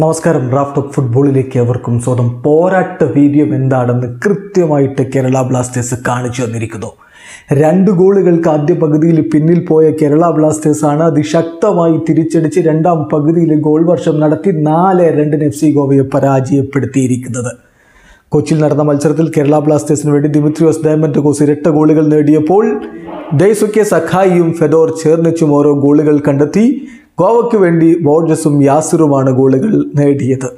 നമസ്കാരം. Raft of ഫുട്ബോളിലേക്ക് അവർക്കും സ്വന്തം പോരാട്ട വീര്യം എന്താണെന്ന് കൃത്യമായിട്ട് കേരള ബ്ലാസ്റ്റേഴ്സ് കാണിച്ചു തന്നിരിക്കുന്നു. രണ്ട് ഗോളുകൾക്ക് ആദ്യ പകുതിയിൽ പിന്നിൽ പോയ കേരള ബ്ലാസ്റ്റേഴ്സാണ് അതിശക്തമായി തിരിച്ചടിച്ച് രണ്ടാം പകുതിയിൽ ഗോൾ വർഷം നടത്തി നാല് രണ്ടിന് എഫ് സി ഗോവയെ പരാജയപ്പെടുത്തിയിരിക്കുന്നത്. കൊച്ചിയിൽ നടന്ന മത്സരത്തിൽ കേരള ബ്ലാസ്റ്റേഴ്സിന് വേണ്ടി ദിമിത്രിയോസ് ഡയമൻഡ് കോസ് ഇരട്ട ഗോളുകൾ നേടിയപ്പോൾ ഡെയ്സുക്കെ സഖായിയും ഫെഡോർ ചേർന്നിച്ചും ഓരോ ഗോളുകൾ കണ്ടെത്തി. ഗോവയ്ക്ക് വേണ്ടി ബോർജസും യാസിറുമാണ് ഗോളുകൾ നേടിയത്.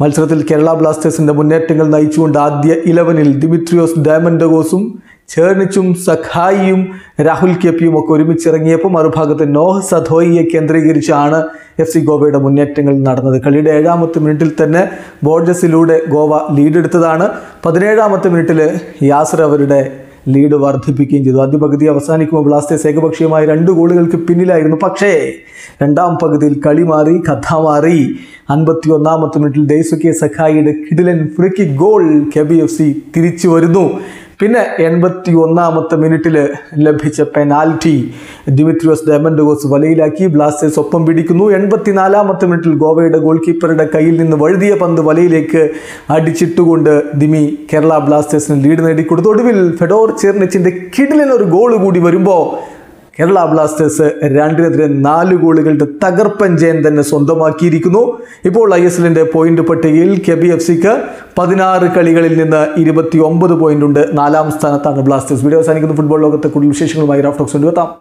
മത്സരത്തിൽ കേരള ബ്ലാസ്റ്റേഴ്സിന്റെ മുന്നേറ്റങ്ങൾ നയിച്ചുകൊണ്ട് ആദ്യ ഇലവനിൽ ദിമിത്രിയോസ് ഡയമൻഡോസും ചേർണിച്ചും സഖായിയും രാഹുൽ കെപ്പിയും ഒക്കെ ഒരുമിച്ചിറങ്ങിയപ്പോൾ മറുഭാഗത്ത് നോഹ് സധോയിയെ കേന്ദ്രീകരിച്ചാണ് എഫ് സി ഗോവയുടെ മുന്നേറ്റങ്ങൾ നടന്നത്. കളിയുടെ ഏഴാമത്തെ മിനിറ്റിൽ തന്നെ ബോർജസിലൂടെ ഗോവ ലീഡെടുത്തതാണ് പതിനേഴാമത്തെ മിനിറ്റിൽ യാസർ അവരുടെ ലീഡ് വർദ്ധിപ്പിക്കുകയും ചെയ്തു. ആദ്യ പകുതി അവസാനിക്കുമ്പോൾ ബ്ലാസ്റ്റേഴ്സ് ഏകപക്ഷീയമായ രണ്ട് ഗോളുകൾക്ക് പിന്നിലായിരുന്നു. പക്ഷേ രണ്ടാം പകുതിയിൽ കളി മാറി കഥ മാറി. അൻപത്തി ഒന്നാമത്തെ മിനിറ്റിൽ ഡെയ്സുക്കെ സഖായിയുടെ കിഡിലൻ free kick goal K B F C തിരിച്ചു വരുന്നു. പിന്നെ എൺപത്തി ഒന്നാമത്തെ മിനിറ്റിൽ ലഭിച്ച പെനാൽറ്റി ദിമിത്രിയോസ് ഡെമൻഡോസ് വലയിലാക്കി ബ്ലാസ്റ്റേഴ്സ് ഒപ്പം പിടിക്കുന്നു. എൺപത്തിനാലാമത്തെ മിനിറ്റിൽ ഗോവയുടെ ഗോൾ കീപ്പറുടെ കയ്യിൽ നിന്ന് വഴുതിയ പന്ത് വലയിലേക്ക് അടിച്ചിട്ടുകൊണ്ട് ദിമി കേരള ബ്ലാസ്റ്റേഴ്സിന് ലീഡ് നേടിക്കൊടുത്തു. ഒടുവിൽ ഫെഡോർ ചെർണിച്ചിന്റെ കിടിലിനൊരു ഗോൾ കൂടി വരുമ്പോൾ കേരള ബ്ലാസ്റ്റേഴ്സ് രണ്ടിനെതിരെ നാല് ഗോളുകളുടെ തകർപ്പൻ ജയം തന്നെ സ്വന്തമാക്കിയിരിക്കുന്നു. ഇപ്പോൾ ഐ എസ് എല്ലിന്റെ പോയിന്റ് പട്ടികയിൽ കെ ബി എഫ് സിക്ക് പതിനാറ് കളികളിൽ നിന്ന് ഇരുപത്തി ഒമ്പത് പോയിന്റ് ഉണ്ട്. നാലാം സ്ഥാനത്താണ് ബ്ലാസ്റ്റേഴ്സ്. വീഡിയോ അവസാനിക്കുന്ന. ഫുട്ബോൾ ലോകത്തെ കൂടുതൽ വിശേഷങ്ങളുമായി റാഫ്റ്റോക്സ് കൊണ്ടുവെത്താം.